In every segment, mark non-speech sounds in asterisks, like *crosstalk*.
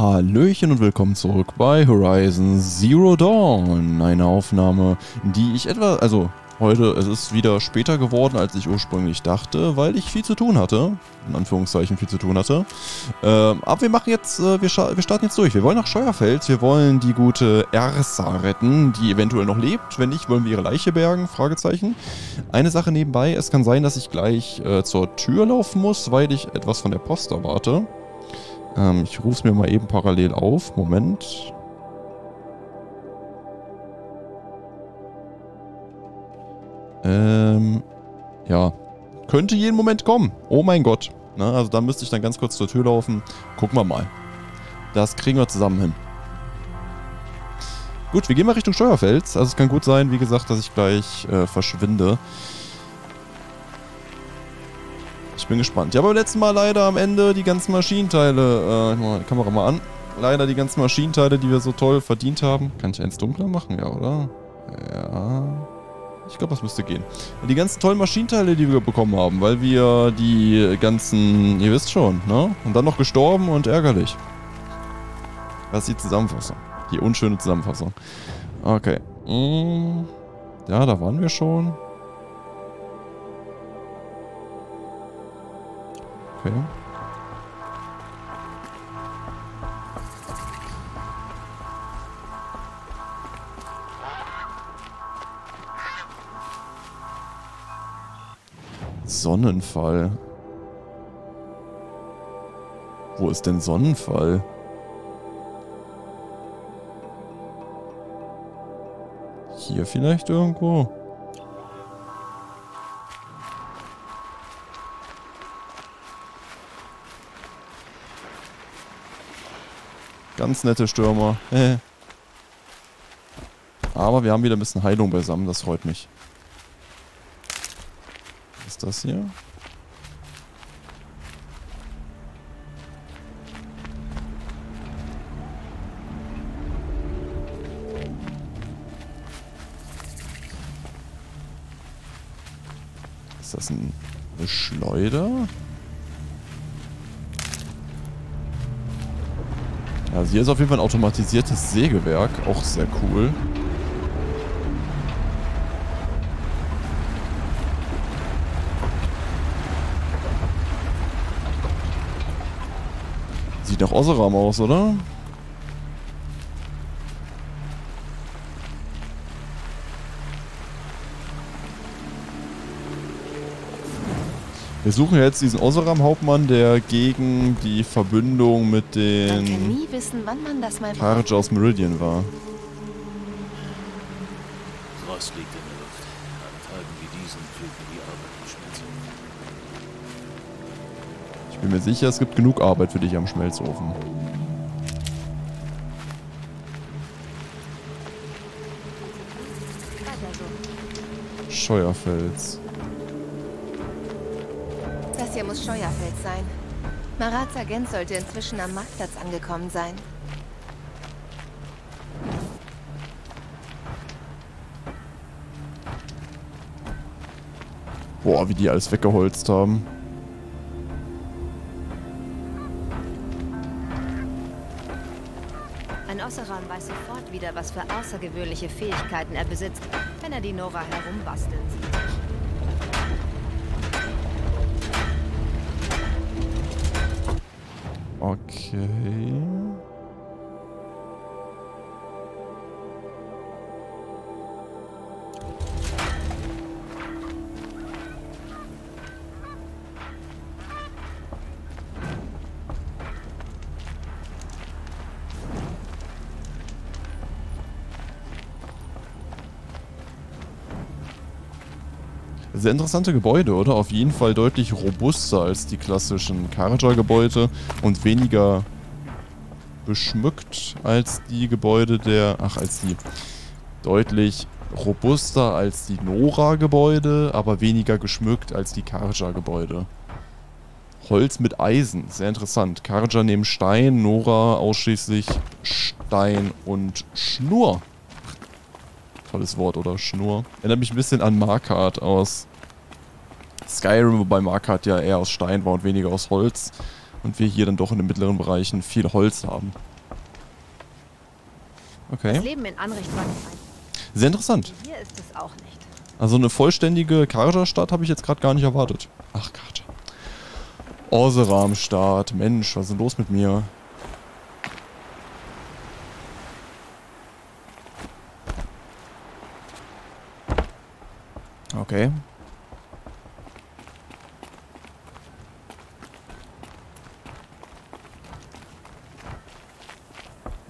Hallöchen und willkommen zurück bei Horizon Zero Dawn. Eine Aufnahme, die ich etwa, also heute, es ist wieder später geworden, als ich ursprünglich dachte, weil ich viel zu tun hatte. In Anführungszeichen viel zu tun hatte. Ähm, aber wir machen jetzt, äh, wir, wir, starten jetzt durch. Wir wollen nach Scheuerfeld, wir wollen die gute Ersa retten, die eventuell noch lebt. Wenn nicht, wollen wir ihre Leiche bergen? Fragezeichen. Eine Sache nebenbei, es kann sein, dass ich gleich äh, zur Tür laufen muss, weil ich etwas von der Post erwarte. Ähm, ich rufe es mir mal eben parallel auf. Moment. Ähm, ja. Könnte jeden Moment kommen. Oh mein Gott. Na, also da müsste ich dann ganz kurz zur Tür laufen. Gucken wir mal. Das kriegen wir zusammen hin. Gut, wir gehen mal Richtung Steuerfels. Also es kann gut sein, wie gesagt, dass ich gleich äh, verschwinde. Bin gespannt. Ja, beim letzten Mal leider am Ende die ganzen Maschinenteile. Äh, ich mach mal die Kamera mal an. Leider die ganzen Maschinenteile, die wir so toll verdient haben. Kann ich eins dunkler machen? Ja, oder? Ja. Ich glaube, das müsste gehen. Die ganzen tollen Maschinenteile, die wir bekommen haben, weil wir die ganzen, ihr wisst schon, ne? Und dann noch gestorben und ärgerlich. Das ist die Zusammenfassung. Die unschöne Zusammenfassung. Okay. Hm. Ja, da waren wir schon. Okay. Sonnenfall. Wo ist denn Sonnenfall? Hier vielleicht irgendwo? Ganz nette Stürmer. Aber wir haben wieder ein bisschen Heilung beisammen, das freut mich. Was ist das hier? Ist das ein, Schleuder? Also hier ist auf jeden Fall ein automatisiertes Sägewerk, auch sehr cool. Sieht nach Osseram aus, oder? Wir suchen jetzt diesen Osseram-Hauptmann, der gegen die Verbündung mit den Karja aus Meridian war. Frost liegt in der Luft. An Tagen wie diesen fühlt die Arbeit im Schmelzofen. Ich bin mir sicher, es gibt genug Arbeit für dich am Schmelzofen. Scheuerfels. Muss Scheuerfeld sein. Marats Agent sollte inzwischen am Marktplatz angekommen sein. Boah, wie die alles weggeholzt haben. Ein Osseram weiß sofort wieder, was für außergewöhnliche Fähigkeiten er besitzt, wenn er die Nora herumbasteln sieht. Sehr interessante Gebäude, oder? Auf jeden Fall deutlich robuster als die klassischen Karja-Gebäude und weniger beschmückt als die Gebäude der... Ach, als die... Deutlich robuster als die Nora-Gebäude, aber weniger geschmückt als die Karja-Gebäude. Holz mit Eisen, sehr interessant. Karja nehmen Stein, Nora ausschließlich Stein und Schnur. Tolles Wort, oder? Schnur. Erinnert mich ein bisschen an Markart aus Skyrim, wobei Markart ja eher aus Stein war und weniger aus Holz. Und wir hier dann doch in den mittleren Bereichen viel Holz haben. Okay. Das Leben in war nicht. Sehr interessant. Hier ist es auch nicht. Also eine vollständige Karja-Stadt habe ich jetzt gerade gar nicht erwartet. Ach Gott. Orseram-Stadt. Mensch, was ist denn los mit mir? Okay.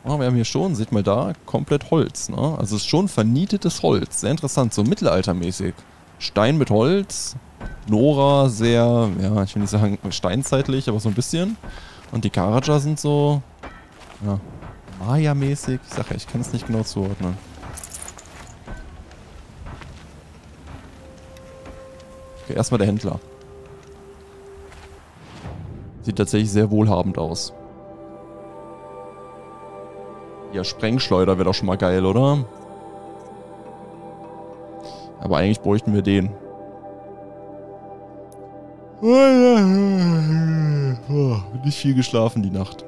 Oh, wir haben hier schon, seht mal da, komplett Holz. Ne? Also es ist schon vernietetes Holz. Sehr interessant, so mittelaltermäßig. Stein mit Holz. Nora sehr, ja, ich will nicht sagen steinzeitlich, aber so ein bisschen. Und die Karaja sind so, ja, Maya-mäßig. Ich sag ja, ich kann es nicht genau zuordnen. Okay, erstmal der Händler. Sieht tatsächlich sehr wohlhabend aus. Ja, Sprengschleuder wäre doch schon mal geil, oder? Aber eigentlich bräuchten wir den. Nicht viel geschlafen die Nacht.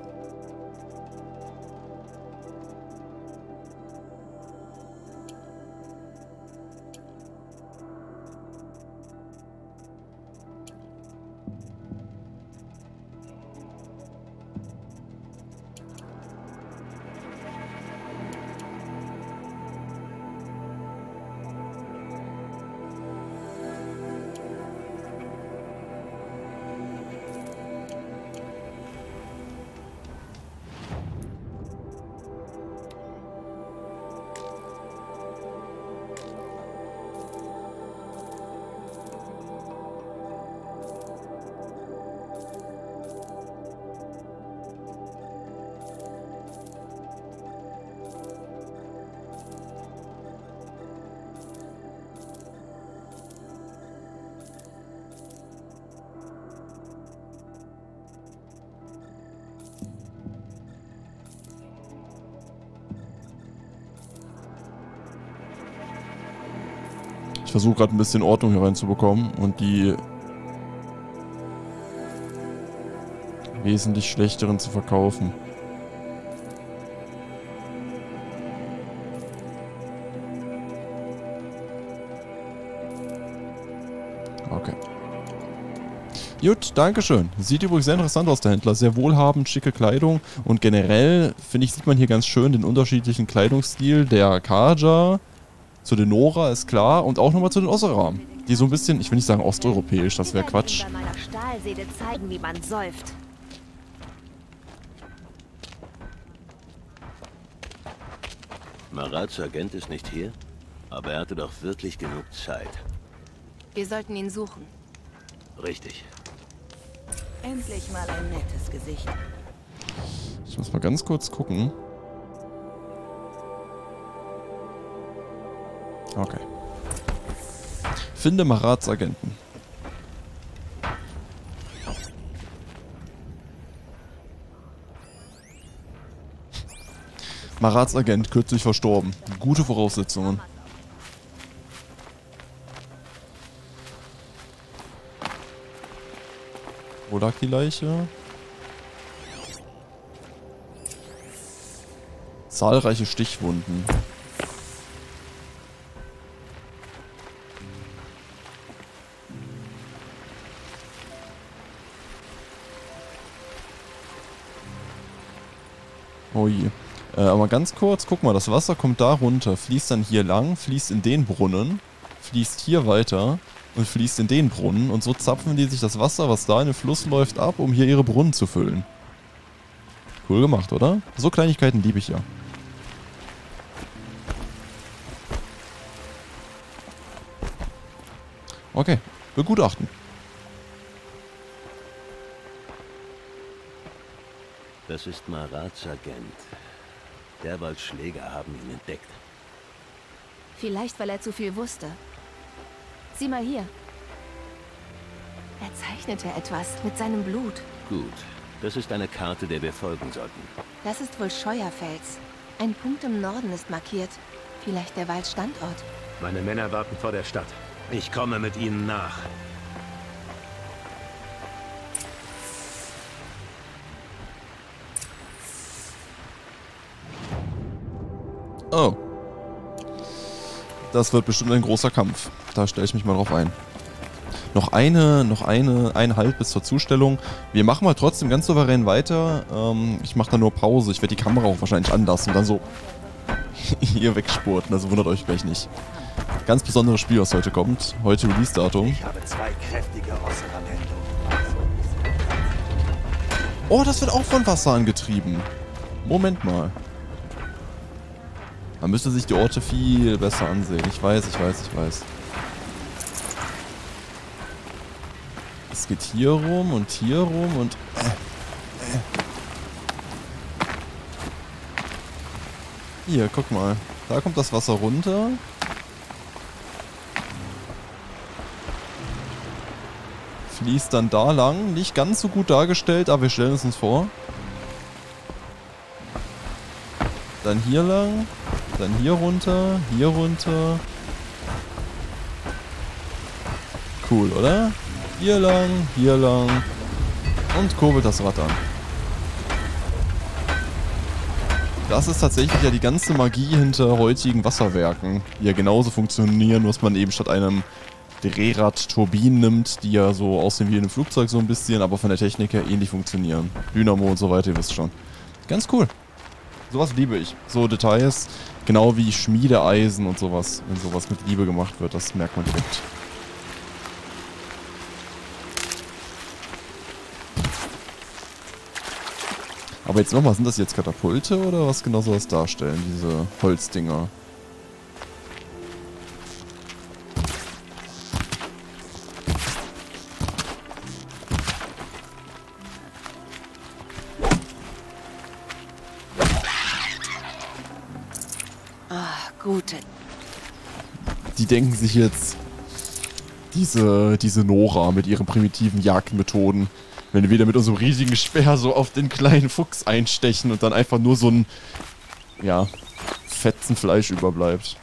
Versuche gerade ein bisschen Ordnung hier reinzubekommen und die wesentlich schlechteren zu verkaufen. Okay. Gut, Dankeschön. Sieht übrigens sehr interessant aus, der Händler. Sehr wohlhabend, schicke Kleidung. Und generell, finde ich, sieht man hier ganz schön den unterschiedlichen Kleidungsstil der Kaja zu den Nora, ist klar. Und auch nochmal zu den Osseram. Die so ein bisschen, ich will nicht sagen osteuropäisch, das wäre Quatsch. Marats Agent ist nicht hier, aber er hatte doch wirklich genug Zeit. Wir sollten ihn suchen. Richtig. Endlich mal ein nettes Gesicht. Ich muss mal ganz kurz gucken. Okay. Finde Marats Agenten. Marats Agent, kürzlich verstorben. Gute Voraussetzungen. Wo lag die Leiche? Zahlreiche Stichwunden. Oh. Äh, aber ganz kurz, guck mal, das Wasser kommt da runter, fließt dann hier lang, fließt in den Brunnen, fließt hier weiter und fließt in den Brunnen und so zapfen die sich das Wasser, was da in den Fluss läuft, ab, um hier ihre Brunnen zu füllen. Cool gemacht, oder? So Kleinigkeiten liebe ich ja. Okay, begutachten. Das ist Marats Agent. Derwald Schläger haben ihn entdeckt. Vielleicht, weil er zu viel wusste. Sieh mal hier. Er zeichnete etwas mit seinem Blut. Gut. Das ist eine Karte, der wir folgen sollten. Das ist wohl Scheuerfels. Ein Punkt im Norden ist markiert. Vielleicht der Waldstandort. Meine Männer warten vor der Stadt. Ich komme mit ihnen nach. Oh. Das wird bestimmt ein großer Kampf. Da stelle ich mich mal drauf ein. Noch eine, noch eine, eine Halt bis zur Zustellung. Wir machen mal trotzdem ganz souverän weiter. Ähm, ich mache da nur Pause. Ich werde die Kamera auch wahrscheinlich anlassen und dann so *laughs* hier wegspurten. Also wundert euch gleich nicht. Ganz besonderes Spiel, was heute kommt. Heute Release-Datum. Ich habe zwei kräftige Osserandento. Oh, das wird auch von Wasser angetrieben. Moment mal. Man müsste sich die Orte viel besser ansehen. Ich weiß, ich weiß, ich weiß. Es geht hier rum und hier rum und... Hier, guck mal. Da kommt das Wasser runter. Fließt dann da lang. Nicht ganz so gut dargestellt, aber wir stellen es uns vor. Dann hier lang. Dann hier runter. Hier runter. Cool, oder? Hier lang, hier lang. Und kurbelt das Rad an. Das ist tatsächlich ja die ganze Magie hinter heutigen Wasserwerken, die ja genauso funktionieren, was man eben statt einem Drehrad Turbinen nimmt, die ja so aussehen wie in einem Flugzeug so ein bisschen, aber von der Technik her ähnlich funktionieren. Dynamo und so weiter, ihr wisst schon. Ganz cool. Sowas liebe ich. So Details, genau wie Schmiedeeisen und sowas. Wenn sowas mit Liebe gemacht wird, das merkt man direkt. Aber jetzt nochmal, sind das jetzt Katapulte oder was genau soll das darstellen, diese Holzdinger? Denken sich jetzt, diese, diese Nora mit ihren primitiven Jagdmethoden, wenn wir wieder mit unserem riesigen Speer so auf den kleinen Fuchs einstechen und dann einfach nur so ein, ja, Fetzen Fleisch überbleibt.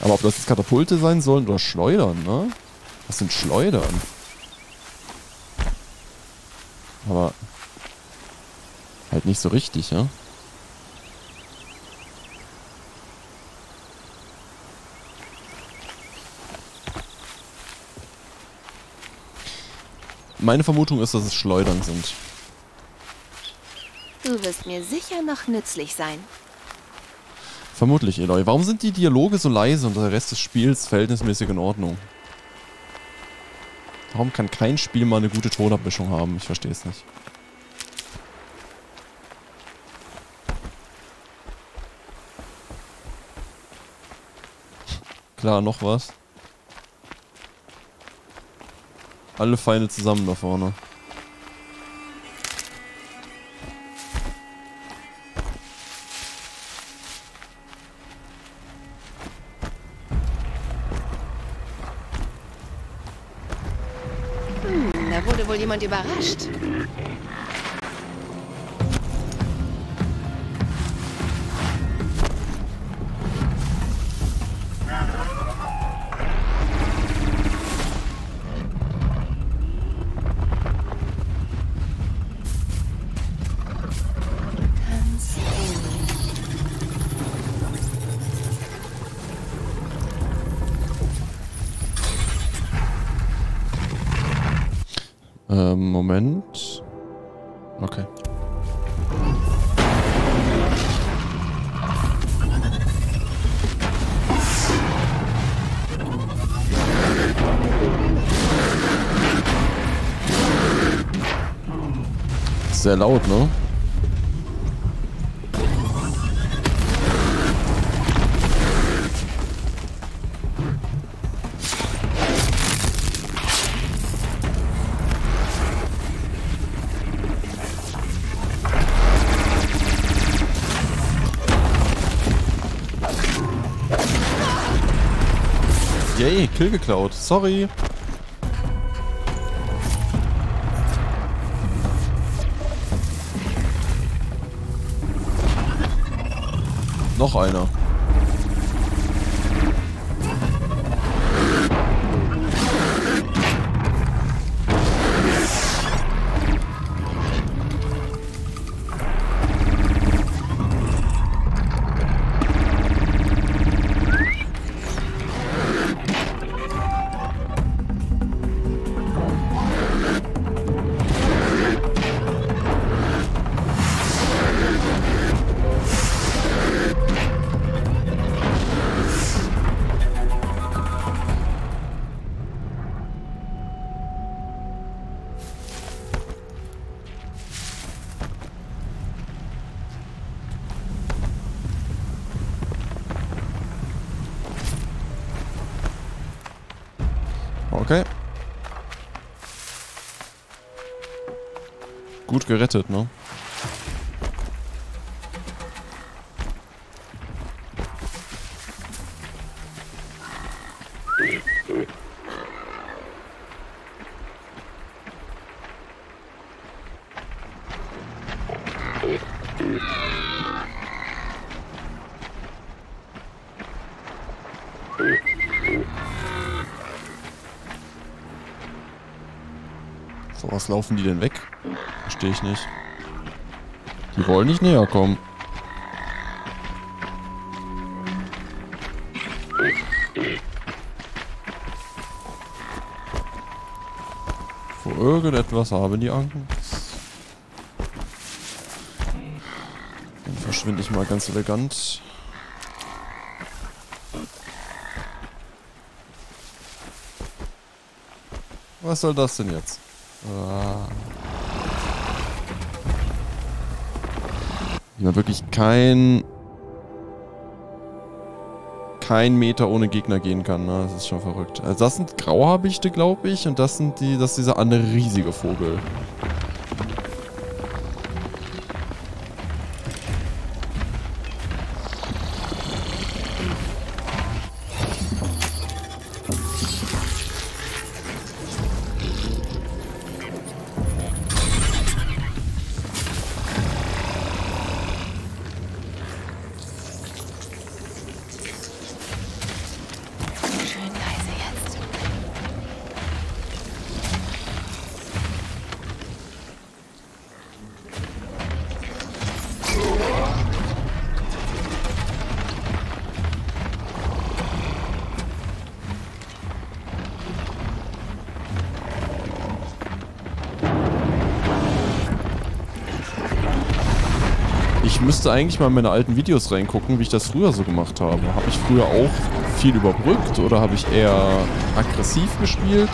Aber ob das jetzt Katapulte sein sollen oder Schleudern, ne? Was sind Schleudern? Aber halt nicht so richtig, ja? Meine Vermutung ist, dass es Schleudern sind. Du wirst mir sicher noch nützlich sein. Vermutlich, Eloy. Warum sind die Dialoge so leise und der Rest des Spiels verhältnismäßig in Ordnung? Warum kann kein Spiel mal eine gute Tonabmischung haben? Ich verstehe es nicht. Klar, noch was. Alle Feinde zusammen da vorne. Hm, da wurde wohl jemand überrascht. Sehr laut, ne? Yay, Kill geklaut. Sorry. Noch einer. Gut gerettet, ne? So, was laufen die denn weg? Verstehe ich nicht. Die wollen nicht näher kommen. Vor irgendetwas haben die Angst. Dann verschwinde ich mal ganz elegant. Was soll das denn jetzt? Ah. Man wirklich kein kein Meter ohne Gegner gehen kann, ne? Das ist schon verrückt. Also das sind Grauhabichte, glaube ich, und das sind die, das ist dieser andere riesige Vogel. Müsste eigentlich mal in meine alten Videos reingucken, wie ich das früher so gemacht habe. Habe ich früher auch viel überbrückt oder habe ich eher aggressiv gespielt?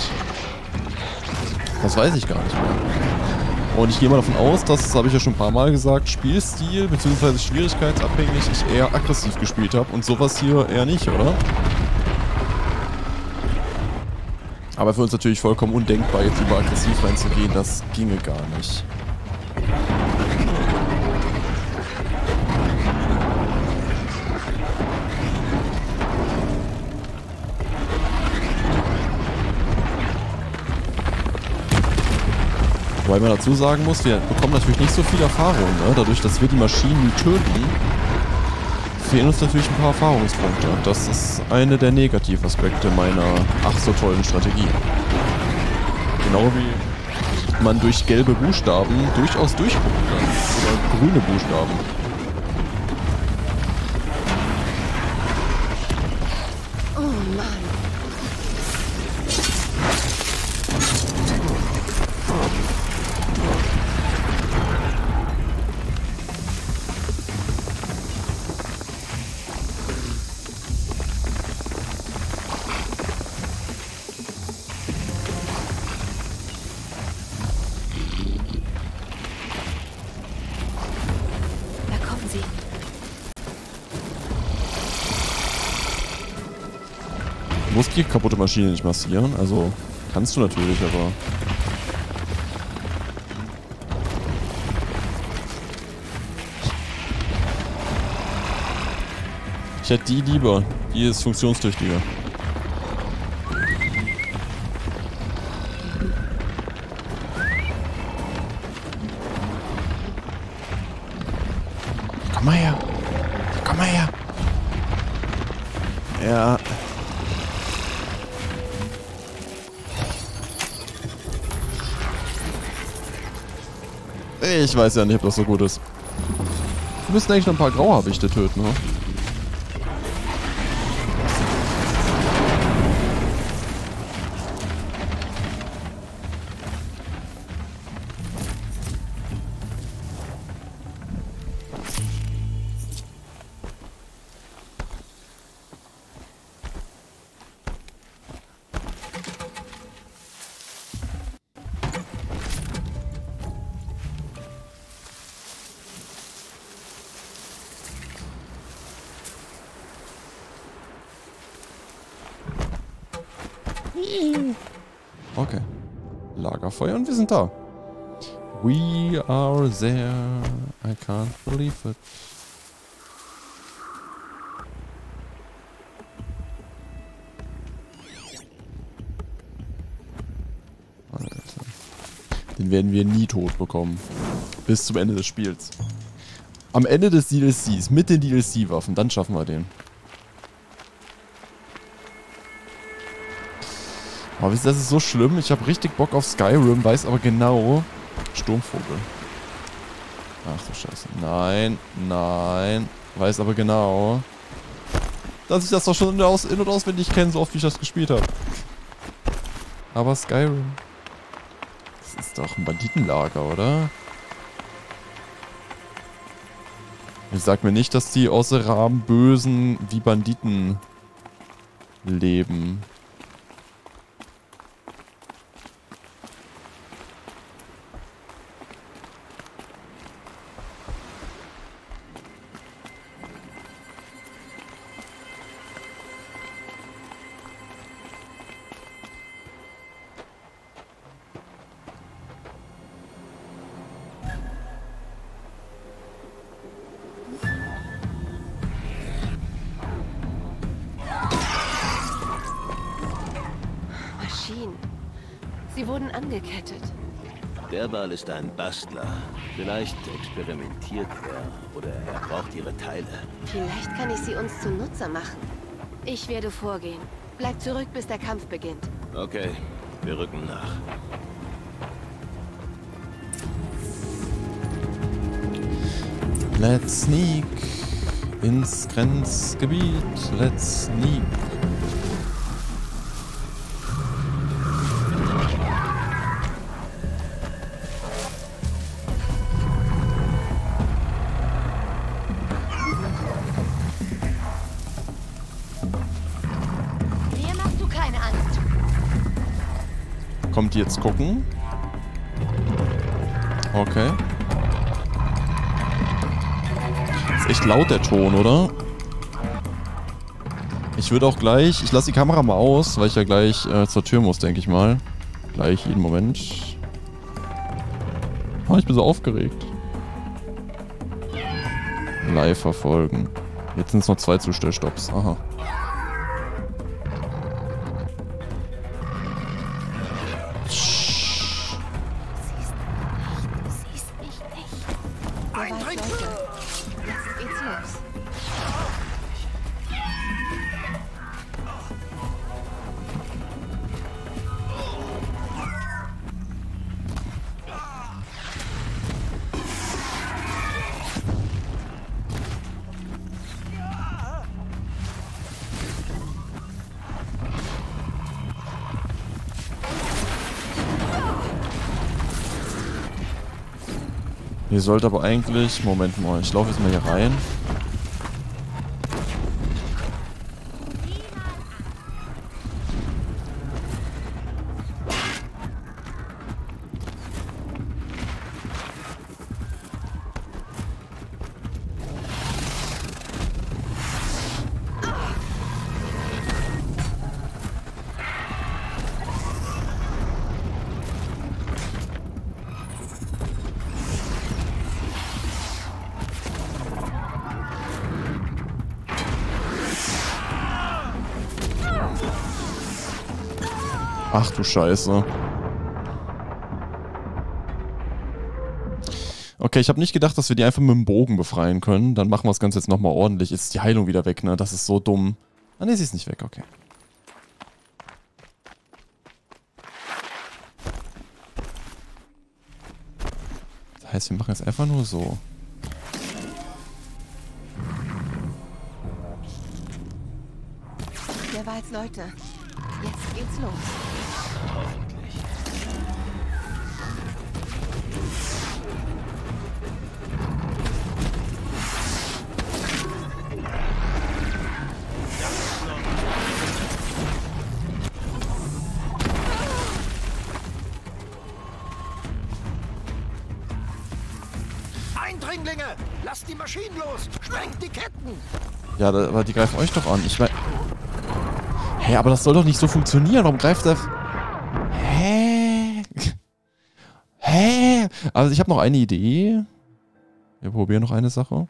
Das weiß ich gar nicht mehr. Und ich gehe mal davon aus, dass, das habe ich ja schon ein paar Mal gesagt, Spielstil bzw. schwierigkeitsabhängig ich eher aggressiv gespielt habe und sowas hier eher nicht, oder? Aber für uns natürlich vollkommen undenkbar, jetzt über aggressiv reinzugehen, das ginge gar nicht. Wobei man dazu sagen muss, wir bekommen natürlich nicht so viel Erfahrung. Ne? Dadurch, dass wir die Maschinen töten, fehlen uns natürlich ein paar Erfahrungspunkte. Das ist eine der Negativaspekte meiner ach so tollen Strategie. Genau wie man durch gelbe Buchstaben durchaus durchgucken kann. Oder grüne Buchstaben. Die kaputte Maschine nicht massieren. Also kannst du natürlich, aber... Ich hätte die lieber. Die ist funktionstüchtiger. Ich weiß ja nicht, ob das so gut ist. Wir müssen eigentlich noch ein paar Grauhabichte töten, ne? Lagerfeuer und wir sind da. We are there. I can't believe it. Den werden wir nie tot bekommen. Bis zum Ende des Spiels. Am Ende des DLCs, mit den DLC-Waffen, dann schaffen wir den. Aber wisst ihr, das ist so schlimm. Ich habe richtig Bock auf Skyrim, weiß aber genau... Sturmvogel. Ach du Scheiße. Nein, nein. Weiß aber genau, dass ich das doch schon in- und auswendig kenne, so oft wie ich das gespielt habe. Aber Skyrim. Das ist doch ein Banditenlager, oder? Ich sag mir nicht, dass die außer Rahmen Bösen wie Banditen leben. Ist ein Bastler. Vielleicht experimentiert er oder er braucht ihre Teile. Vielleicht kann ich sie uns zunutze machen. Ich werde vorgehen. Bleib zurück, bis der Kampf beginnt. Okay, wir rücken nach. Let's sneak ins Grenzgebiet. Let's sneak. Jetzt gucken? Okay. Ist echt laut der Ton, oder? Ich würde auch gleich, ich lasse die Kamera mal aus, weil ich ja gleich äh, zur Tür muss, denke ich mal. Gleich jeden Moment. Oh, ich bin so aufgeregt. Live verfolgen. Jetzt sind es noch zwei Zustellstopps. Aha. Ihr sollt aber eigentlich... Moment mal, ich laufe jetzt mal hier rein. Ach du Scheiße. Okay, ich habe nicht gedacht, dass wir die einfach mit dem Bogen befreien können. Dann machen wir das Ganze jetzt nochmal ordentlich. Ist die Heilung wieder weg, ne? Das ist so dumm. Ah, ne, sie ist nicht weg, okay. Das heißt, wir machen jetzt einfach nur so. Der Wald, Leute. Jetzt geht's los. Ja, da, aber die greifen euch doch an. Ich meine... Hä, hey, aber das soll doch nicht so funktionieren. Warum greift der... Hä? Hä? Also ich habe noch eine Idee. Wir probieren noch eine Sache.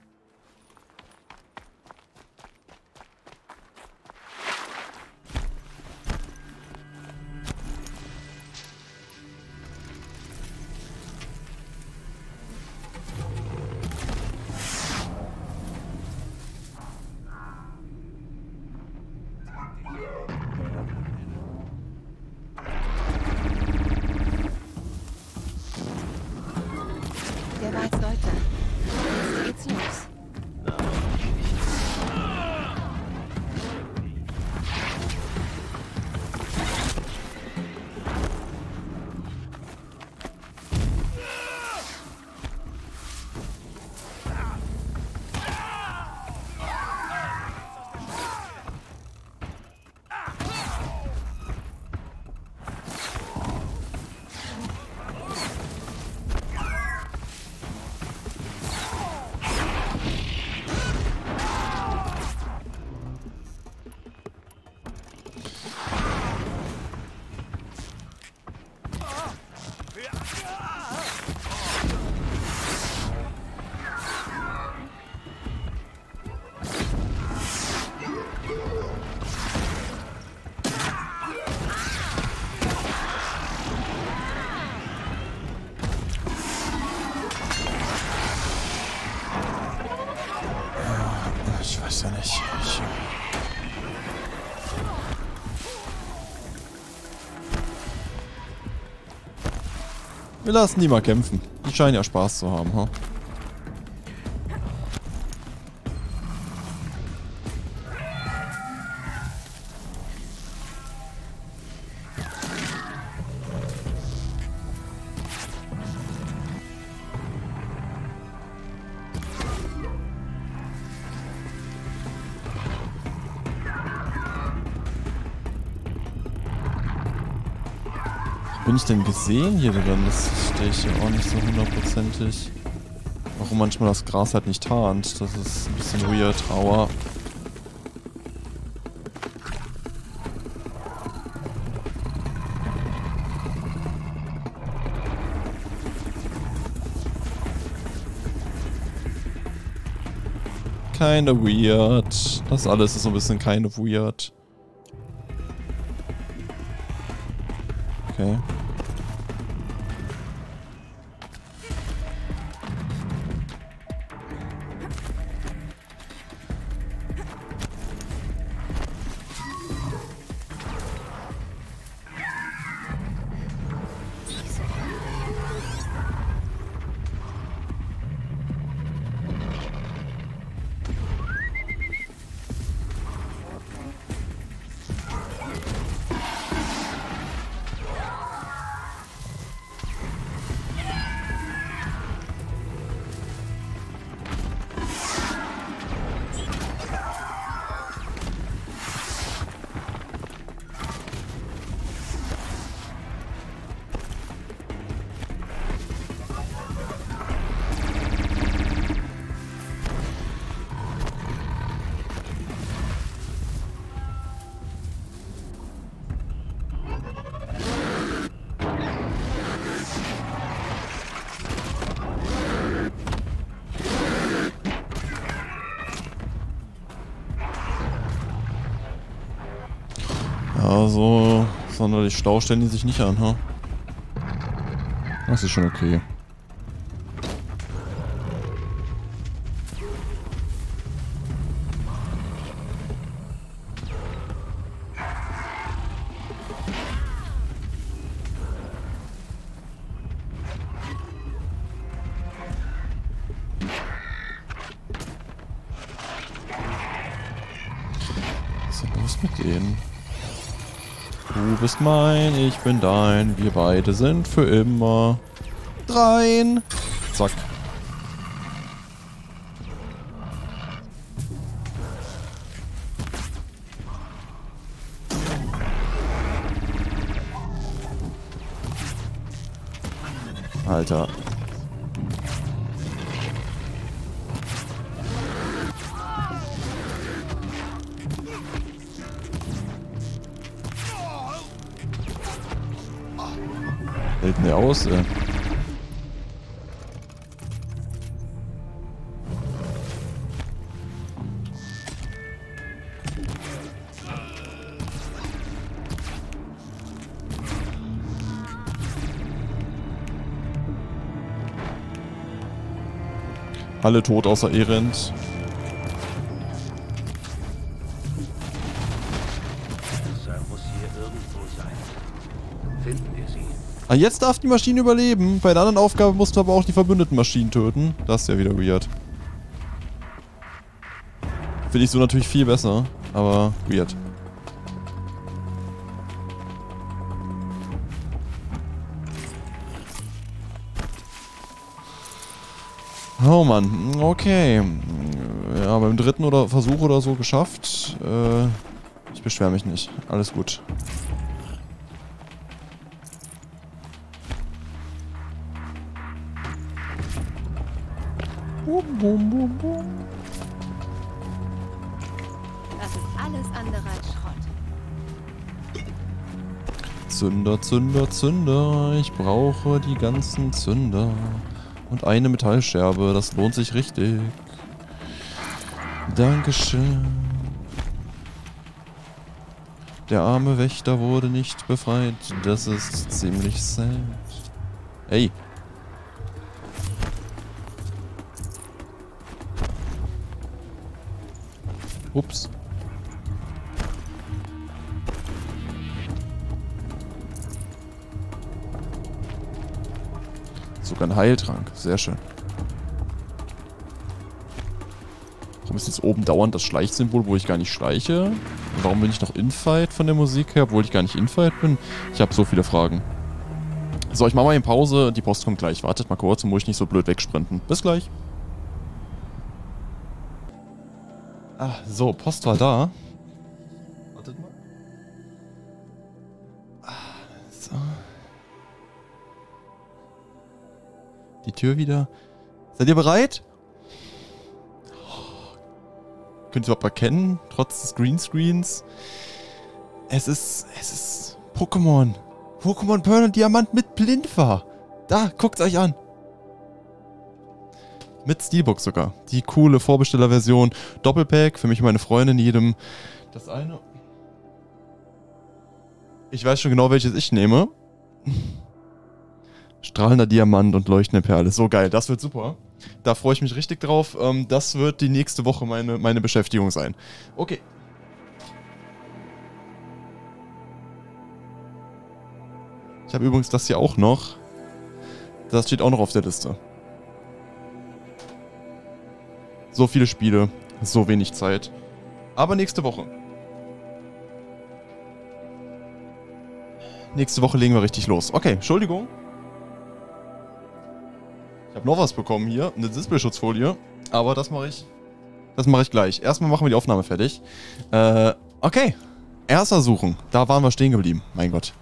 Wir lassen die mal kämpfen. Die scheinen ja Spaß zu haben, ha? Bin ich denn gesehen hier drin? Das verstehe ich ja auch nicht so hundertprozentig. Warum manchmal das Gras halt nicht tarnt. Das ist ein bisschen weird, aber... Kinda weird. Das alles ist so ein bisschen kinda weird. Sonderlich schlau stellen die sich nicht an, ha? Das ist schon okay. Du bist mein, ich bin dein, wir beide sind für immer. Rein! Zack. Alter. hält denn der aus? Äh? Alle tot außer Erend. Ah, jetzt darf die Maschine überleben. Bei der anderen Aufgabe musst du aber auch die verbündeten Maschinen töten. Das ist ja wieder weird. Finde ich so natürlich viel besser, aber weird. Oh Mann, okay. Ja, beim dritten oder Versuch oder so geschafft. Äh, ich beschwere mich nicht. Alles gut. Zünder, Zünder, Zünder. Ich brauche die ganzen Zünder. Und eine Metallscherbe. Das lohnt sich richtig. Dankeschön. Der arme Wächter wurde nicht befreit. Das ist ziemlich sad. Hey. Ups. Sogar ein Heiltrank. Sehr schön. Warum ist jetzt oben dauernd das Schleichsymbol, wo ich gar nicht schleiche? Und warum bin ich noch Infight von der Musik her, obwohl ich gar nicht Infight bin? Ich habe so viele Fragen. So, ich mache mal in Pause. Die Post kommt gleich. Wartet mal kurz, dann muss ich nicht so blöd wegsprinten. Bis gleich. Ah, so, Post war da. Tür wieder. Seid ihr bereit? Könnt ihr überhaupt erkennen, trotz des Greenscreens? Es ist, es ist Pokémon. Pokémon Pearl und Diamant mit Blindfer. Da, guckt's euch an. Mit Steelbook sogar. Die coole Vorbestellerversion. Doppelpack, für mich und meine Freundin, jedem das eine. Ich weiß schon genau, welches ich nehme. Strahlender Diamant und leuchtende Perle. So geil, das wird super. Da freue ich mich richtig drauf. Ähm, das wird die nächste Woche meine, meine Beschäftigung sein. Okay. Ich habe übrigens das hier auch noch. Das steht auch noch auf der Liste. So viele Spiele, so wenig Zeit. Aber nächste Woche. Nächste Woche legen wir richtig los. Okay, Entschuldigung. Ich habe noch was bekommen hier, eine Displayschutzfolie. Aber das mache ich. Das mache ich gleich. Erstmal machen wir die Aufnahme fertig. Äh, okay. Erster suchen. Da waren wir stehen geblieben. Mein Gott.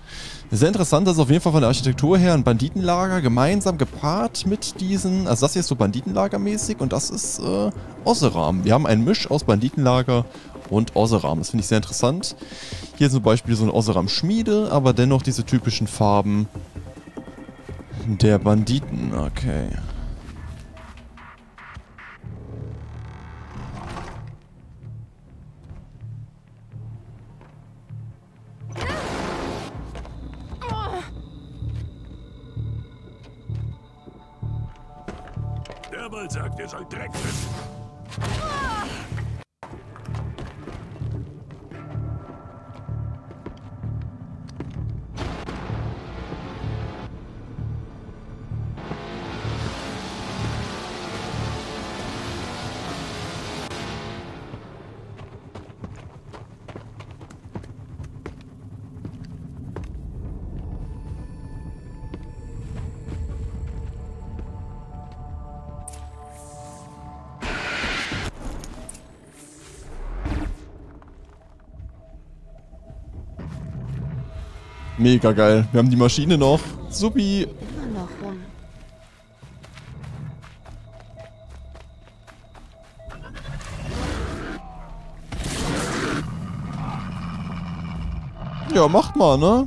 Sehr interessant, das ist auf jeden Fall von der Architektur her ein Banditenlager gemeinsam gepaart mit diesen, also das hier ist so Banditenlagermäßig und das ist äh, Osseram. Wir haben einen Misch aus Banditenlager und Osseram. Das finde ich sehr interessant. Hier zum Beispiel so eine Osseram-Schmiede, aber dennoch diese typischen Farben der Banditen. Okay. Der Wald sagt, ihr sollt Dreck fressen. Mega geil. Wir haben die Maschine noch. Supi. Immer noch rum. Ja, macht mal, ne?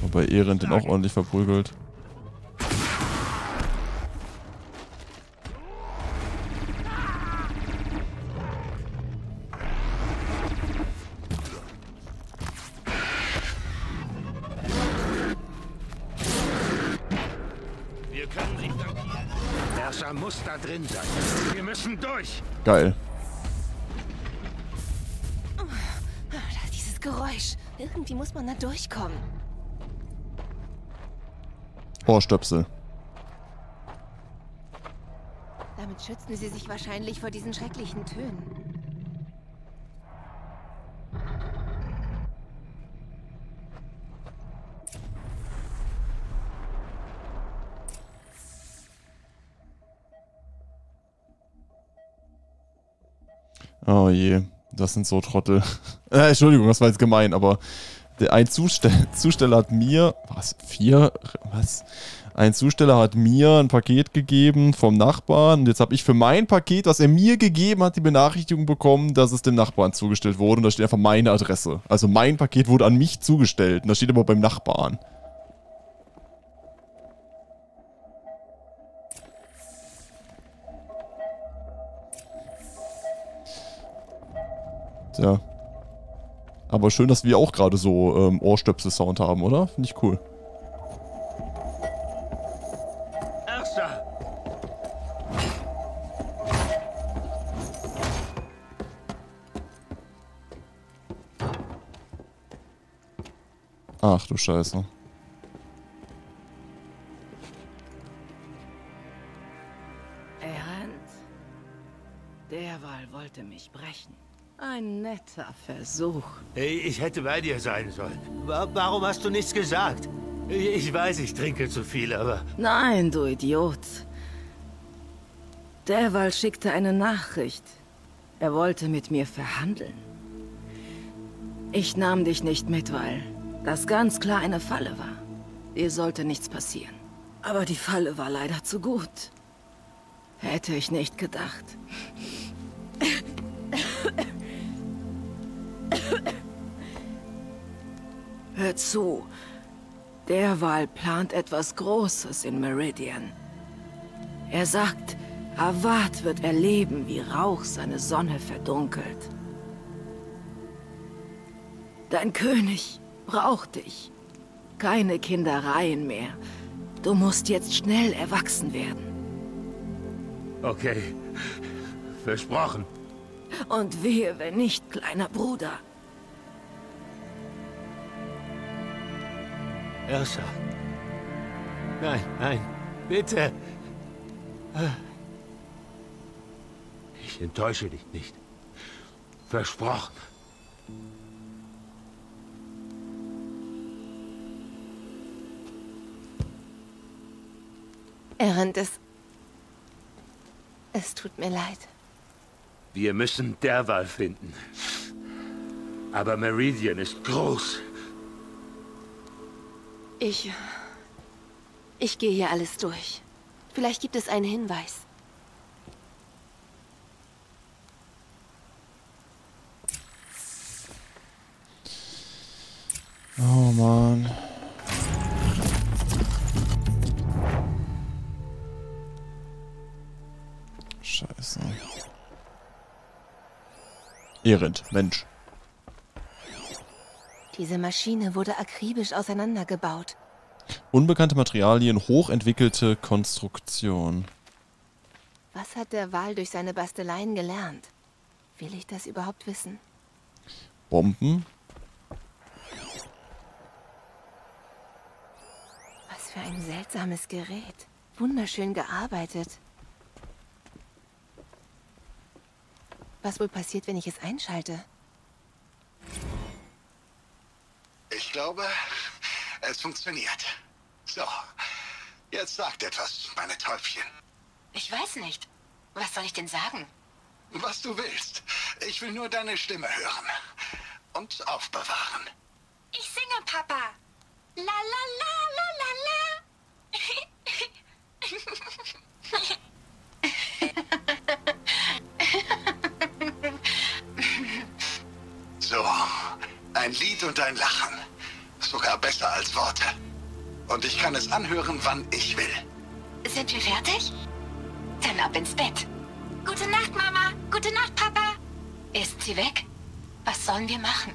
Wobei Ehren den auch ordentlich verprügelt. Ersa muss da drin sein. Wir müssen durch. Geil. Ah, Dieses Geräusch. Irgendwie muss man da durchkommen. Ohrstöpsel. Damit schützen sie sich wahrscheinlich vor diesen schrecklichen Tönen. Je, das sind so Trottel. *laughs* äh, Entschuldigung, das war jetzt gemein, aber ein Zustell Zusteller hat mir, was, vier, was? Ein Zusteller hat mir ein Paket gegeben vom Nachbarn und jetzt habe ich für mein Paket, was er mir gegeben hat, die Benachrichtigung bekommen, dass es dem Nachbarn zugestellt wurde und da steht einfach meine Adresse. Also mein Paket wurde an mich zugestellt und das steht aber beim Nachbarn. Tja. Aber schön, dass wir auch gerade so ähm, Ohrstöpsel-Sound haben, oder? Finde ich cool. Ach du Scheiße. Errant? Derweil wollte mich brechen. Ein netter Versuch. Ich hätte bei dir sein sollen. Wa- Warum hast du nichts gesagt? Ich weiß, ich trinke zu viel, aber Nein, du Idiot. Derweil schickte eine Nachricht. Er wollte mit mir verhandeln. Ich nahm dich nicht mit, weil das ganz klar eine Falle war. Dir sollte nichts passieren. Aber die Falle war leider zu gut. Hätte ich nicht gedacht. *coughs* Hör zu. Derweil plant etwas Großes in Meridian. Er sagt, Avad wird erleben, wie Rauch seine Sonne verdunkelt. Dein König braucht dich. Keine Kindereien mehr. Du musst jetzt schnell erwachsen werden. okay. Versprochen. Und wehe, wenn nicht, kleiner Bruder. Ersa. Nein, nein, bitte. Ich enttäusche dich nicht. Versprochen. Errant, es... Es tut mir leid. Wir müssen Derwal finden. Aber Meridian ist groß. Ich... Ich gehe hier alles durch. Vielleicht gibt es einen Hinweis. Oh Mann. Scheiße. Ehrend, Mensch. Diese Maschine wurde akribisch auseinandergebaut. Unbekannte Materialien, hochentwickelte Konstruktion. Was hat der Wal durch seine Basteleien gelernt? Will ich das überhaupt wissen? Bomben. Was für ein seltsames Gerät. Wunderschön gearbeitet. Was wohl passiert, wenn ich es einschalte? Ich glaube, es funktioniert. So, jetzt sagt etwas, meine Täubchen. Ich weiß nicht. Was soll ich denn sagen? Was du willst. Ich will nur deine Stimme hören. Und aufbewahren. Ich singe, Papa. La la la la la So, *laughs* ein Lied und ein Lachen. Sogar besser als Worte. Und ich kann es anhören, wann ich will. Sind wir fertig? Dann ab ins Bett. Gute Nacht, Mama. Gute Nacht, Papa. Ist sie weg? Was sollen wir machen?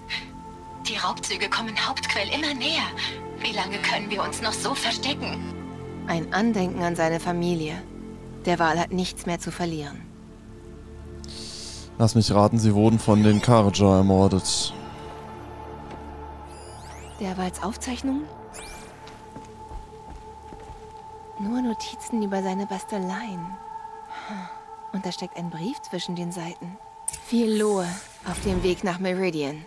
Die Raubzüge kommen Hauptquell immer näher. Wie lange können wir uns noch so verstecken? Ein Andenken an seine Familie. Der Wal hat nichts mehr zu verlieren. Lass mich raten, sie wurden von den Karja ermordet. Der Wals Aufzeichnungen? Nur Notizen über seine Basteleien. Und da steckt ein Brief zwischen den Seiten. Viel Lohe auf dem Weg nach Meridian.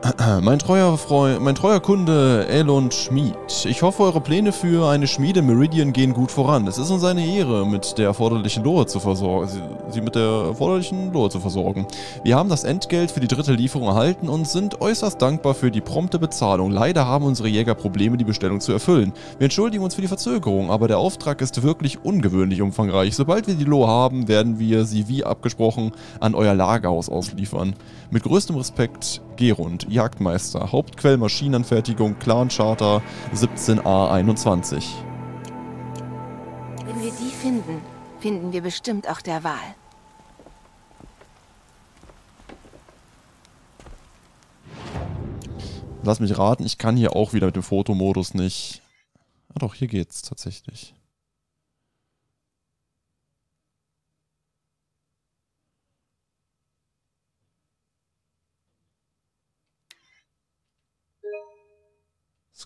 *clears throat* Mein treuer Freund, mein treuer Kunde Elon Schmied. Ich hoffe, eure Pläne für eine Schmiede Meridian gehen gut voran. Es ist uns eine Ehre, mit der erforderlichen Lore zu versorgen, sie, sie mit der erforderlichen Lore zu versorgen. Wir haben das Entgelt für die dritte Lieferung erhalten und sind äußerst dankbar für die prompte Bezahlung. Leider haben unsere Jäger Probleme, die Bestellung zu erfüllen. Wir entschuldigen uns für die Verzögerung, aber der Auftrag ist wirklich ungewöhnlich umfangreich. Sobald wir die Lore haben, werden wir sie wie abgesprochen an euer Lagerhaus ausliefern. Mit größtem Respekt, Gerund, Jagdmeister, Hauptquell Maschinenanfertigung, Clan Charter 17A21. Wenn wir die finden, finden wir bestimmt auch der Wal. Lass mich raten, ich kann hier auch wieder mit dem Fotomodus nicht. Ah doch, hier geht's tatsächlich.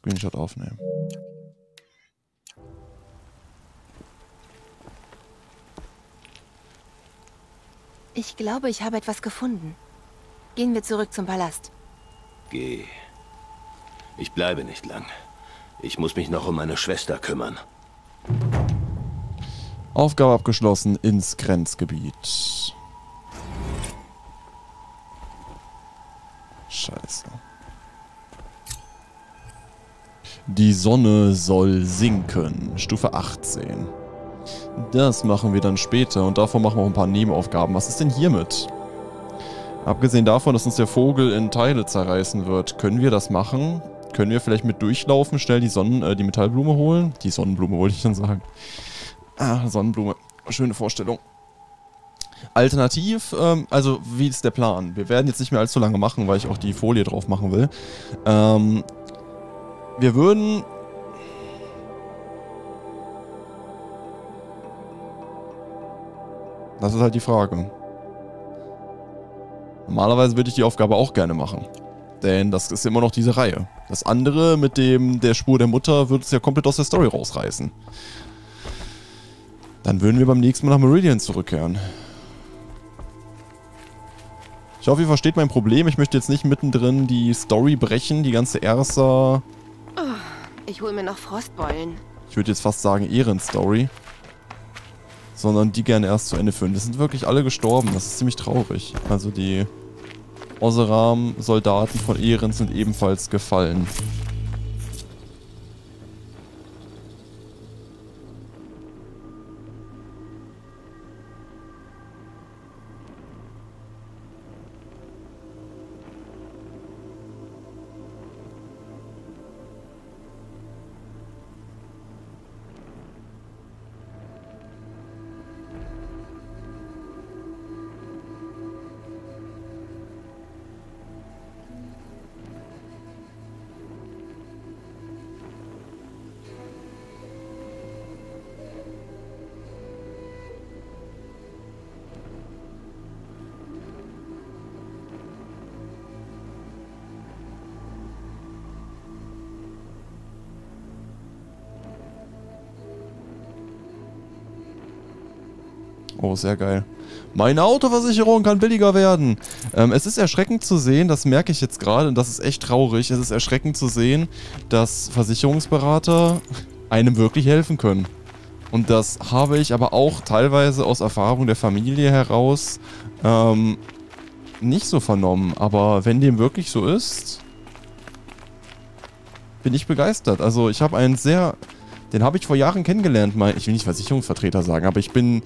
Screenshot aufnehmen. Ich glaube, ich habe etwas gefunden. Gehen wir zurück zum Palast. Geh. Ich bleibe nicht lang. Ich muss mich noch um meine Schwester kümmern. Aufgabe abgeschlossen ins Grenzgebiet. Scheiße. Die Sonne soll sinken. Stufe 18. Das machen wir dann später und davor machen wir auch ein paar Nebenaufgaben. Was ist denn hiermit? Abgesehen davon, dass uns der Vogel in Teile zerreißen wird, können wir das machen? Können wir vielleicht mit durchlaufen, schnell die Sonnen, äh, die Metallblume holen? Die Sonnenblume wollte ich dann sagen. Ah, Sonnenblume. Schöne Vorstellung. Alternativ, ähm, also wie ist der Plan? Wir werden jetzt nicht mehr allzu lange machen, weil ich auch die Folie drauf machen will. Ähm, wir würden... Das ist halt die Frage. Normalerweise würde ich die Aufgabe auch gerne machen. Denn das ist immer noch diese Reihe. Das andere mit dem der Spur der Mutter würde es ja komplett aus der Story rausreißen. Dann würden wir beim nächsten Mal nach Meridian zurückkehren. Ich hoffe, ihr versteht mein Problem. Ich möchte jetzt nicht mittendrin die Story brechen, die ganze Ersa... Ich hole mir noch Frostbeulen. Ich würde jetzt fast sagen Ehrenstory. Sondern die gerne erst zu Ende führen. Die sind wirklich alle gestorben. Das ist ziemlich traurig. Also die Oseram-Soldaten von Ehren sind ebenfalls gefallen. Oh, sehr geil. Meine Autoversicherung kann billiger werden. Ähm, es ist erschreckend zu sehen, das merke ich jetzt gerade, und das ist echt traurig, es ist erschreckend zu sehen, dass Versicherungsberater einem wirklich helfen können. Und das habe ich aber auch teilweise aus Erfahrung der Familie heraus ähm, nicht so vernommen. Aber wenn dem wirklich so ist, bin ich begeistert. Also ich habe einen sehr... Den habe ich vor Jahren kennengelernt. Mein, ich will nicht Versicherungsvertreter sagen, aber ich bin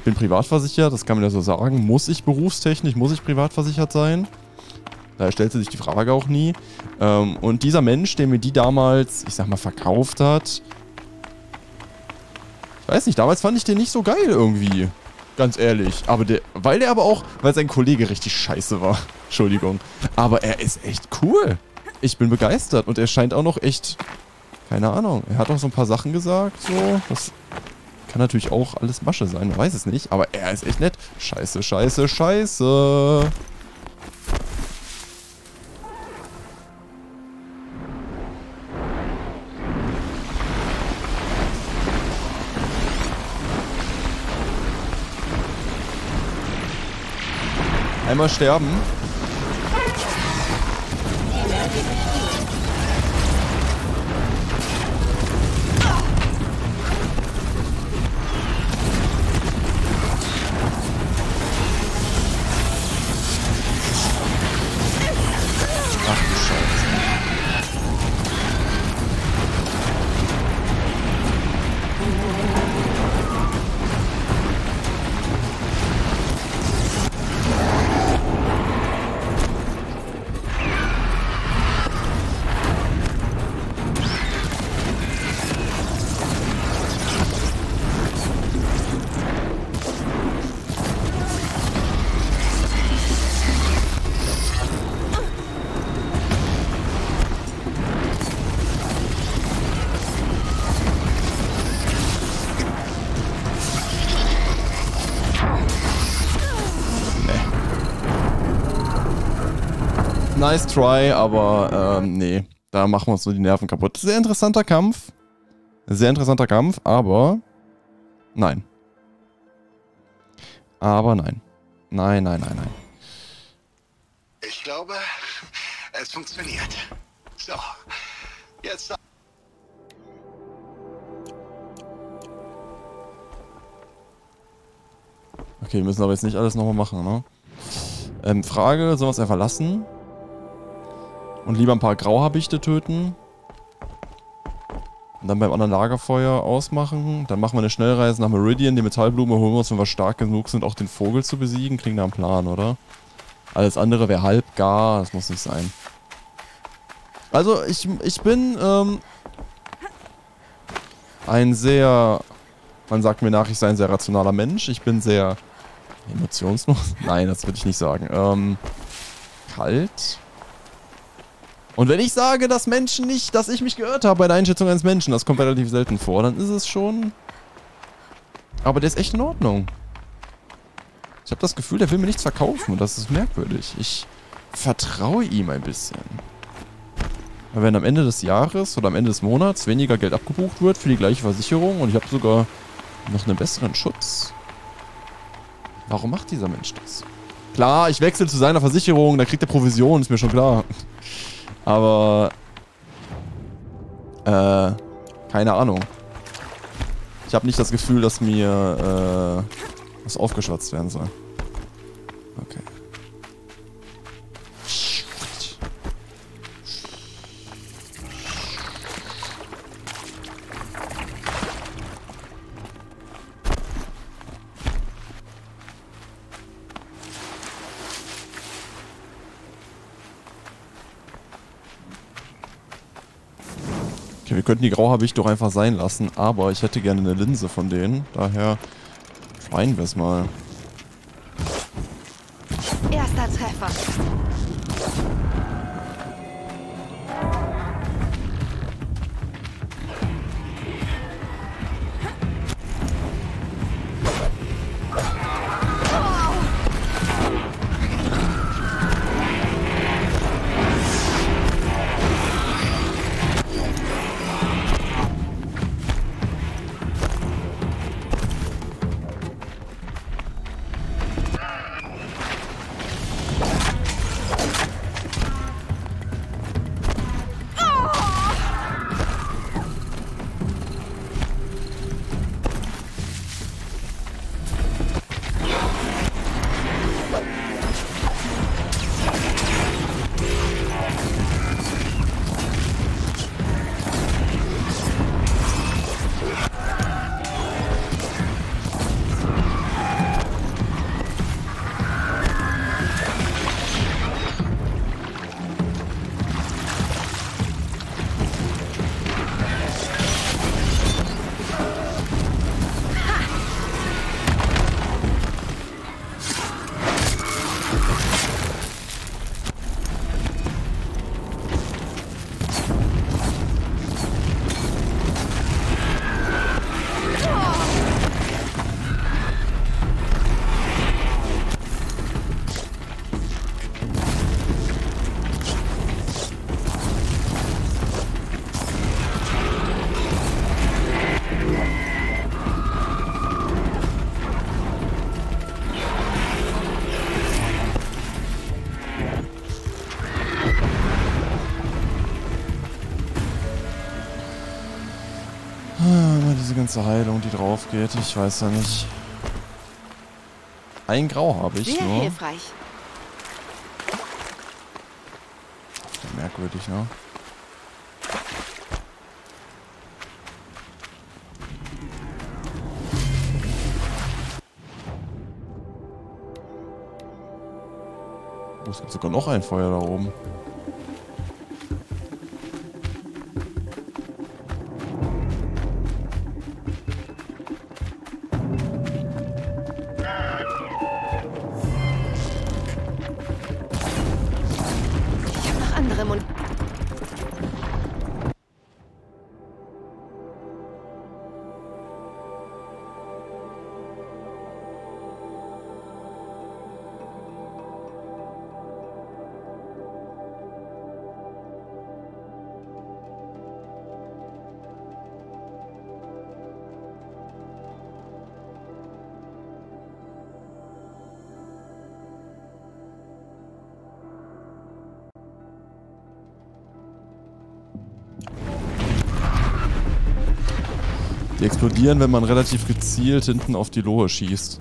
ich bin privat versichert, das kann man ja so sagen. Muss ich berufstechnisch, muss ich privat versichert sein? Da stellte sich die Frage auch nie. Ähm, und dieser Mensch, der mir die damals, ich sag mal, verkauft hat, ich weiß nicht, damals fand ich den nicht so geil irgendwie. Ganz ehrlich. Aber der, weil der aber auch, weil sein Kollege richtig scheiße war. *laughs* Entschuldigung. Aber er ist echt cool. Ich bin begeistert und er scheint auch noch echt Keine Ahnung. Er hat auch so ein paar Sachen gesagt, so. Das kann natürlich auch alles Masche sein, man weiß es nicht. Aber er ist echt nett. Scheiße, scheiße, scheiße. Einmal sterben. Nice try, aber ähm, nee, da machen wir uns nur die Nerven kaputt. Sehr interessanter Kampf. Sehr interessanter Kampf, aber nein. Aber nein. Nein, nein, nein, nein. Ich glaube, es funktioniert. So, jetzt Okay, wir müssen aber jetzt nicht alles nochmal machen, ne? Ähm, Frage, sollen wir es einfach lassen? Und lieber ein paar Grauhabichte töten? Und dann beim anderen Lagerfeuer ausmachen. Dann machen wir eine Schnellreise nach Meridian. Die Metallblume holen wir uns, wenn wir stark genug sind, auch den Vogel zu besiegen. Kriegen da einen Plan, oder? Alles andere wäre halb gar. Das muss nicht sein. Also, ich, ich bin ähm, ein sehr... Man sagt mir nach, ich sei ein sehr rationaler Mensch. Ich bin sehr emotionslos. *laughs* Nein, das würde ich nicht sagen. Ähm, kalt. Und wenn ich sage, dass Menschen nicht, dass ich mich geirrt habe bei der Einschätzung eines Menschen, das kommt relativ selten vor, dann ist es schon... Aber der ist echt in Ordnung. Ich habe das Gefühl, der will mir nichts verkaufen und das ist merkwürdig. Ich vertraue ihm ein bisschen. Weil wenn am Ende des Jahres oder am Ende des Monats weniger Geld abgebucht wird für die gleiche Versicherung und ich habe sogar noch einen besseren Schutz. Warum macht dieser Mensch das? Klar, ich wechsle zu seiner Versicherung, da kriegt er Provision, ist mir schon klar. Aber... Äh... Keine Ahnung. Ich habe nicht das Gefühl, dass mir... Äh, was aufgeschwatzt werden soll. Okay. Könnten die Grauhabicht doch einfach sein lassen, aber ich hätte gerne eine Linse von denen. Daher tryen wir es mal. Ganze Heilung, die drauf geht. Ich weiß ja nicht. Ein Grau habe ich Sehr nur. hilfreich. Merkwürdig, ne? Oh, es gibt sogar noch ein Feuer da oben. Explodieren, wenn man relativ gezielt hinten auf die Lohe schießt.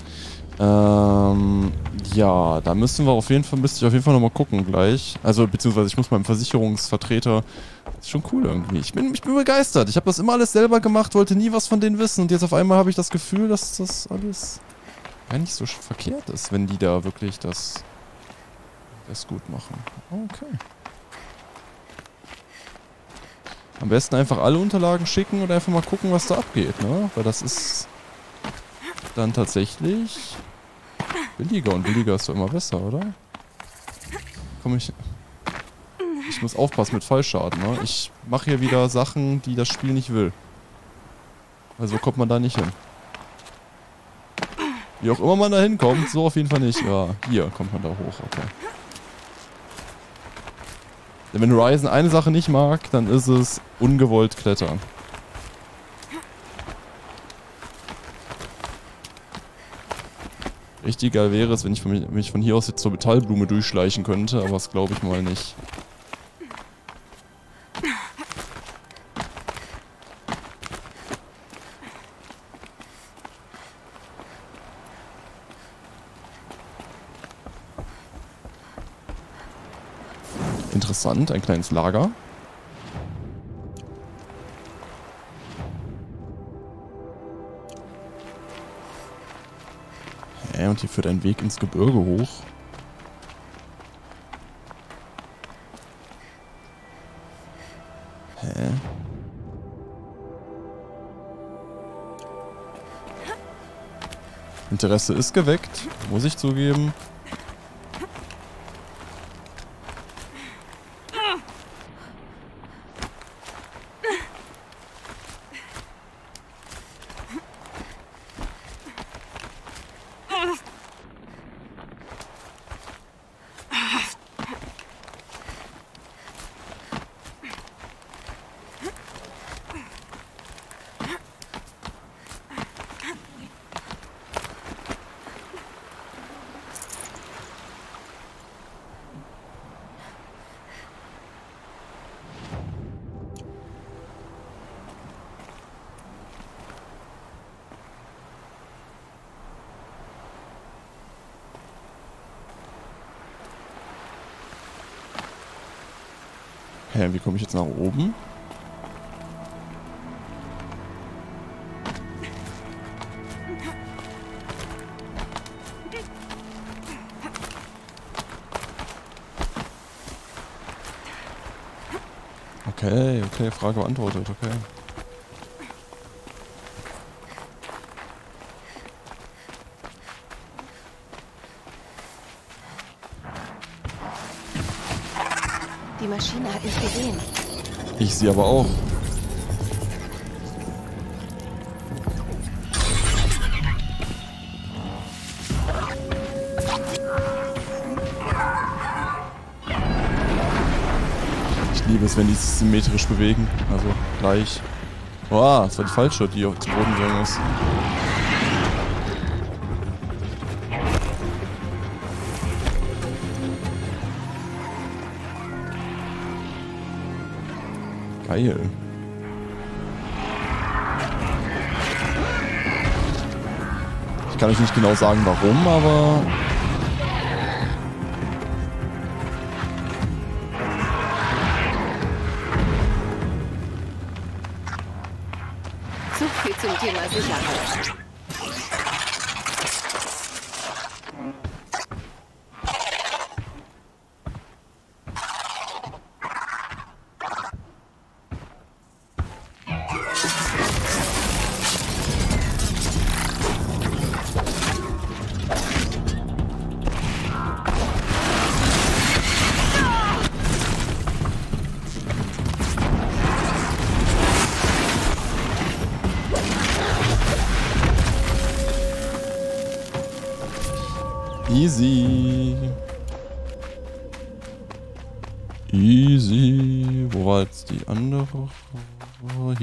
Ähm, ja, da müssen wir auf jeden Fall, müsste ich auf jeden Fall nochmal gucken gleich. Also, beziehungsweise ich muss meinem Versicherungsvertreter. Das ist schon cool irgendwie. Ich bin, ich bin begeistert. Ich habe das immer alles selber gemacht, wollte nie was von denen wissen. Und jetzt auf einmal habe ich das Gefühl, dass das alles gar nicht so verkehrt ist, wenn die da wirklich das, das gut machen. Okay. Am besten einfach alle Unterlagen schicken und einfach mal gucken, was da abgeht, ne? Weil das ist dann tatsächlich billiger und billiger ist doch immer besser, oder? Komm ich. Ich muss aufpassen mit Fallschaden, ne? Ich mache hier wieder Sachen, die das Spiel nicht will. Also kommt man da nicht hin. Wie auch immer man da hinkommt, so auf jeden Fall nicht. Ja, hier kommt man da hoch, okay. Wenn Horizon eine Sache nicht mag, dann ist es ungewollt klettern. Richtig geil wäre es, wenn ich mich von hier aus jetzt zur Metallblume durchschleichen könnte, aber das glaube ich mal nicht. Interessant, ein kleines Lager. Hä, und hier führt ein Weg ins Gebirge hoch. Hä? Interesse ist geweckt, muss ich zugeben. Hä, wie komme ich jetzt nach oben? Okay, okay, Frage beantwortet, okay. Die Maschine hat mich gesehen. Ich sie aber auch. Ich liebe es, wenn die sich symmetrisch bewegen. Also gleich. Boah, das war die falsche, die auf zu Boden gegangen ist. Geil. Ich kann euch nicht genau sagen, warum, aber... Thema Sicherheit.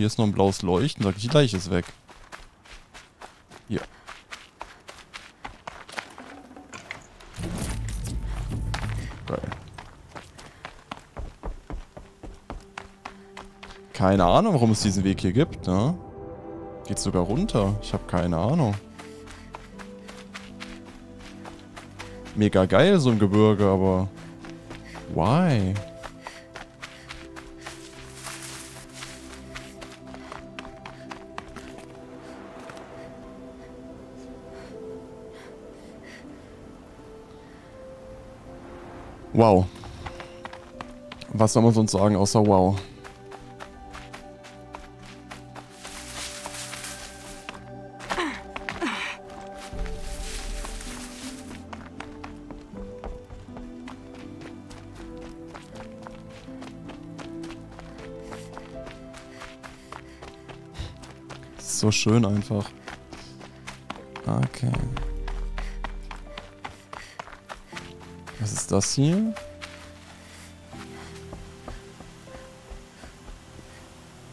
Hier ist noch ein blaues Leuchten. Sag ich, die Leiche ist weg. Hier. Geil. Keine Ahnung, warum es diesen Weg hier gibt, ne? Geht sogar runter. Ich habe keine Ahnung. Mega geil, so ein Gebirge, aber... Why? Wow. Was soll man sonst sagen außer wow? so schön einfach. Okay. Was ist das hier?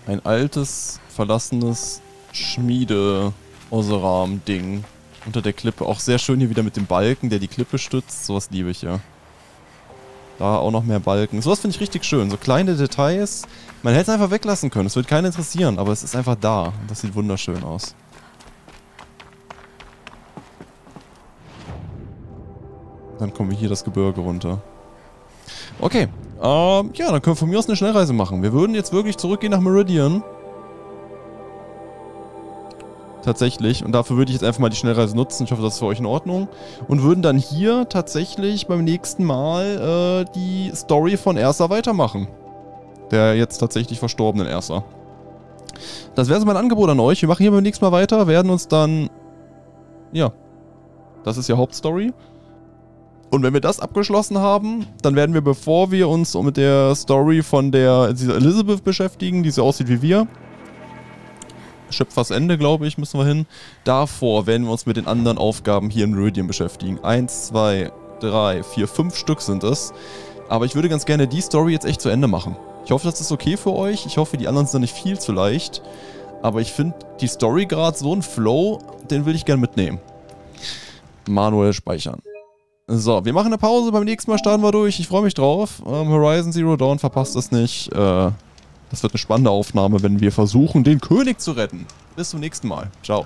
Ein altes, verlassenes Schmiede-Oseram-Ding unter der Klippe. Auch sehr schön hier wieder mit dem Balken, der die Klippe stützt. Sowas liebe ich ja. Da auch noch mehr Balken. Sowas finde ich richtig schön. So kleine Details. Man hätte es einfach weglassen können. Es wird keinen interessieren, aber es ist einfach da. Das sieht wunderschön aus. Dann kommen wir hier das Gebirge runter. Okay. Ähm, ja, dann können wir von mir aus eine Schnellreise machen. Wir würden jetzt wirklich zurückgehen nach Meridian tatsächlich. Und dafür würde ich jetzt einfach mal die Schnellreise nutzen. Ich hoffe, das ist für euch in Ordnung. Und würden dann hier tatsächlich beim nächsten Mal äh, die Story von Ersa weitermachen. Der jetzt tatsächlich verstorbenen Ersa. Das wäre so mein Angebot an euch. Wir machen hier beim nächsten Mal weiter, werden uns dann... Ja. Das ist ja Hauptstory. Und wenn wir das abgeschlossen haben, dann werden wir, bevor wir uns mit der Story von der dieser Elizabeth beschäftigen, die so aussieht wie wir, Schöpfers Ende, glaube ich, müssen wir hin. Davor werden wir uns mit den anderen Aufgaben hier in Meridian beschäftigen. Eins, zwei, drei, vier, fünf Stück sind es. Aber ich würde ganz gerne die Story jetzt echt zu Ende machen. Ich hoffe, das ist okay für euch. Ich hoffe, die anderen sind nicht viel zu leicht. Aber ich finde die Story gerade so ein Flow, den will ich gerne mitnehmen. Manuell speichern. So, wir machen eine Pause. Beim nächsten Mal starten wir durch. Ich freue mich drauf. Ähm, Horizon Zero Dawn verpasst es nicht. Äh, das wird eine spannende Aufnahme, wenn wir versuchen, den König zu retten. Bis zum nächsten Mal. Ciao.